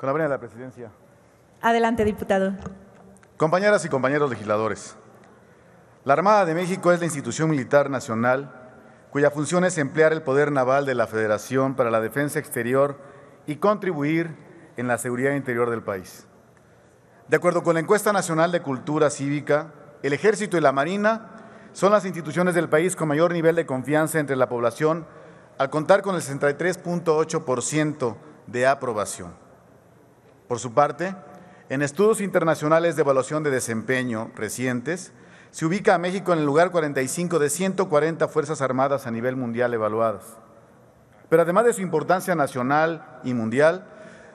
Con la venia de la presidencia. Adelante, diputado. Compañeras y compañeros legisladores, la Armada de México es la institución militar nacional cuya función es emplear el poder naval de la Federación para la defensa exterior y contribuir en la seguridad interior del país. De acuerdo con la encuesta nacional de cultura cívica, el Ejército y la Marina son las instituciones del país con mayor nivel de confianza entre la población al contar con el 63.8% de aprobación. Por su parte, en estudios internacionales de evaluación de desempeño recientes, se ubica a México en el lugar 45 de 140 Fuerzas Armadas a nivel mundial evaluadas. Pero además de su importancia nacional y mundial,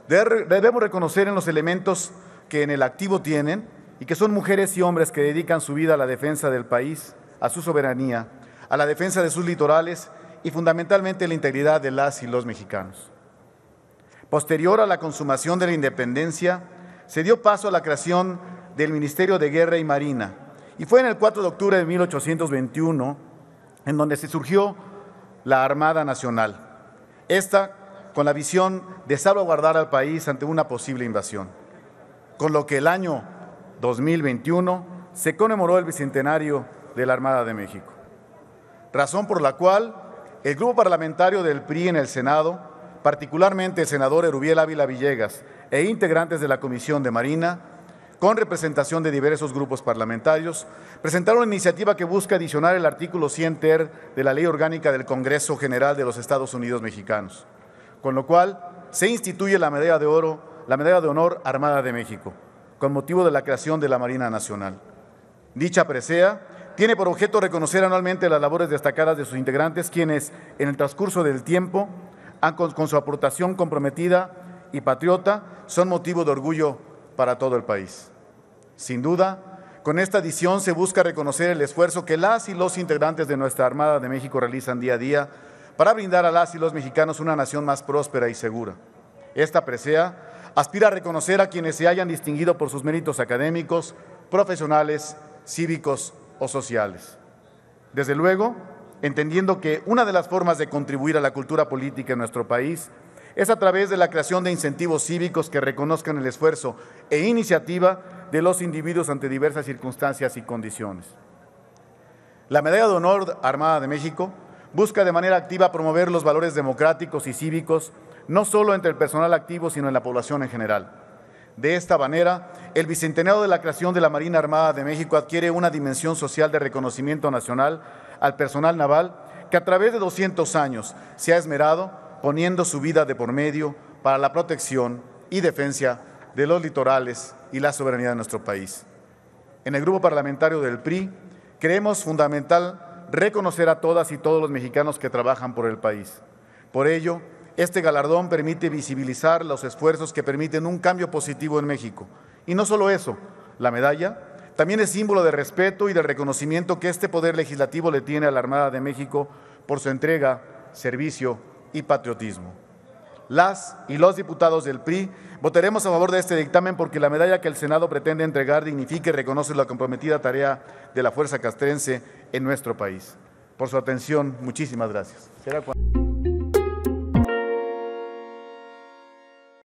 debemos reconocer en los elementos que en el activo tienen y que son mujeres y hombres que dedican su vida a la defensa del país, a su soberanía, a la defensa de sus litorales y fundamentalmente la integridad de las y los mexicanos. Posterior a la consumación de la independencia, se dio paso a la creación del Ministerio de Guerra y Marina, y fue en el 4 de octubre de 1821 en donde se surgió la Armada Nacional, esta con la visión de salvaguardar al país ante una posible invasión, con lo que el año 2021 se conmemoró el bicentenario de la Armada de México, razón por la cual el grupo parlamentario del PRI en el Senado, particularmente el senador Erubiel Ávila Villegas e integrantes de la Comisión de Marina, con representación de diversos grupos parlamentarios, presentaron una iniciativa que busca adicionar el artículo 100 ter de la Ley Orgánica del Congreso General de los Estados Unidos Mexicanos, con lo cual se instituye la medalla de oro, la medalla de honor Armada de México, con motivo de la creación de la Marina Nacional. Dicha presea tiene por objeto reconocer anualmente las labores destacadas de sus integrantes, quienes en el transcurso del tiempo con, su aportación comprometida y patriota son motivo de orgullo para todo el país. Sin duda, con esta edición se busca reconocer el esfuerzo que las y los integrantes de nuestra Armada de México realizan día a día para brindar a las y los mexicanos una nación más próspera y segura. Esta presea aspira a reconocer a quienes se hayan distinguido por sus méritos académicos, profesionales, cívicos o sociales. Desde luego, entendiendo que una de las formas de contribuir a la cultura política en nuestro país es a través de la creación de incentivos cívicos que reconozcan el esfuerzo e iniciativa de los individuos ante diversas circunstancias y condiciones. La Medalla de Honor Armada de México busca de manera activa promover los valores democráticos y cívicos, no solo entre el personal activo, sino en la población en general. De esta manera, el bicentenario de la creación de la Marina Armada de México adquiere una dimensión social de reconocimiento nacional al personal naval que a través de 200 años se ha esmerado poniendo su vida de por medio para la protección y defensa de los litorales y la soberanía de nuestro país. En el grupo parlamentario del PRI creemos fundamental reconocer a todas y todos los mexicanos que trabajan por el país. Por ello, este galardón permite visibilizar los esfuerzos que permiten un cambio positivo en México. Y no solo eso, la medalla también es símbolo de respeto y de reconocimiento que este Poder Legislativo le tiene a la Armada de México por su entrega, servicio y patriotismo. Las y los diputados del PRI votaremos a favor de este dictamen porque la medalla que el Senado pretende entregar dignifica y reconoce la comprometida tarea de la Fuerza Castrense en nuestro país. Por su atención, muchísimas gracias.